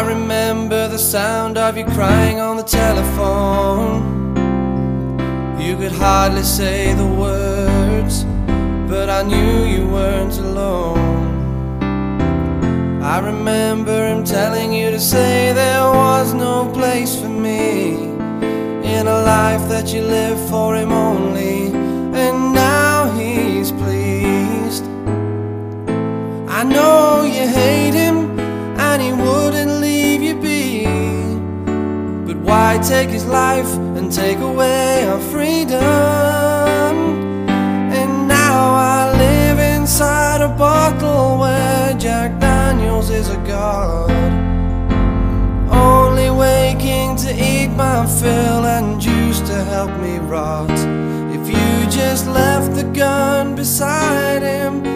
I remember the sound of you crying on the telephone. You could hardly say the words, but I knew you weren't alone. I remember him telling you to say there was no place for me in a life that you live for him only, and now he's pleased. I know you hate Why take his life and take away our freedom? And now I live inside a bottle where Jack Daniels is a god. Only waking to eat my fill and juice to help me rot. If you just left the gun beside him